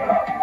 Wow.